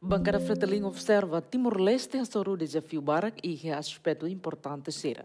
Bancada Fretilin observa Timor-Leste a o desafio Barak e é aspecto importante será.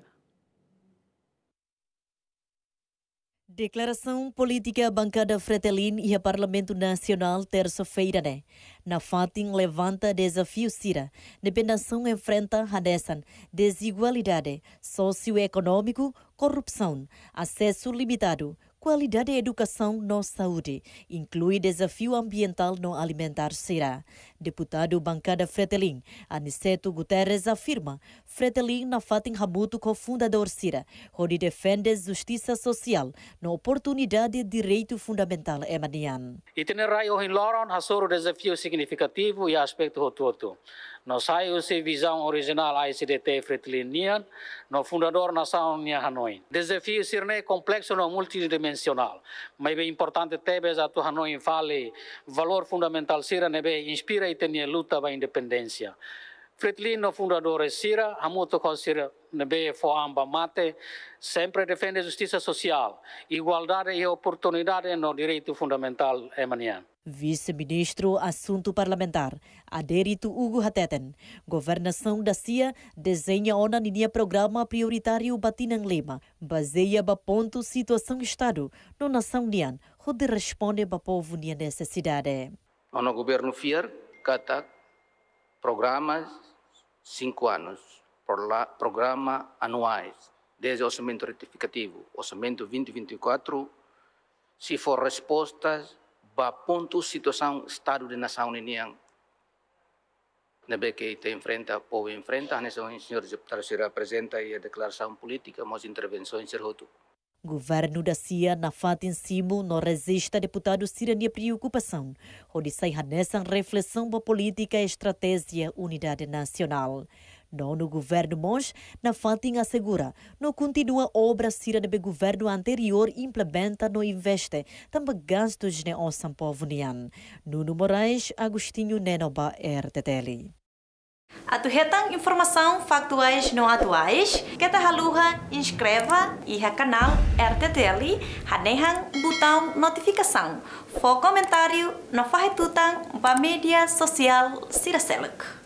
Declaração política bancada Fretelin e a Parlamento Nacional terça-feira, né? Na Fatin levanta desafio Sira. Dependência enfrenta Hadesan, desigualdade socioeconômico, corrupção, acesso limitado, qualidade de educação na saúde, inclui desafio ambiental no alimentar será. Deputado bancada Fretelin, Aniceto Guterres afirma, Fretelin na fatin habuto cofundador Sira, onde defende justiça social na oportunidade de direito fundamental emanian. Itinerário em Loron hasoro desafio significativo e aspecto rotuoto. No saiu se visão original ICDT Fretilinian, no fundador nação Nia Hanoi. Desafio sirne complexo no multidimensional, mas é importante tebes a tu Hanoi fale valor fundamental sira nebe inspira e tenha luta para a independência. Fretilino fundador sira, hamuto considera nebe foamba mate, sempre defende justiça social, igualdade e oportunidade no direito fundamental emanian. Vice-ministro Assunto Parlamentar, Adérito Hugo Hateten, Governação da CIA desenha ona linha programa prioritário Batinang Lima, baseia ba ponto situação Estado, no Nação Nian, onde responde ba povo nia necessidade. O governo FIAR, kata programas cinco anos, programa anuais, desde orçamento retificativo, orçamento 2024, se for respostas ba ponto situação estado de nação yang Nabe que te enfrenta, povo enfrenta, nessa o senhor deputado se apresenta e a declaração política, mas intervenções ser outro. Governo da CIA na fatin simo não resiste a deputado Sirania preocupação, onde sai nessa reflexão da política e estratégia unidade nacional. Não no governo Mons, na Fatin assegura, não continua obra sira de governo anterior implementa no investe, também gastos ne osam povo nian. Nuno Moraes, Agostinho Nenoba, RTTL. Atuhetang informação factuais não atuais, que ta haluha inscreva e a canal RTTL, hanehan botão notificação. For comentário, não faz tutang ba mídia social Siraselek.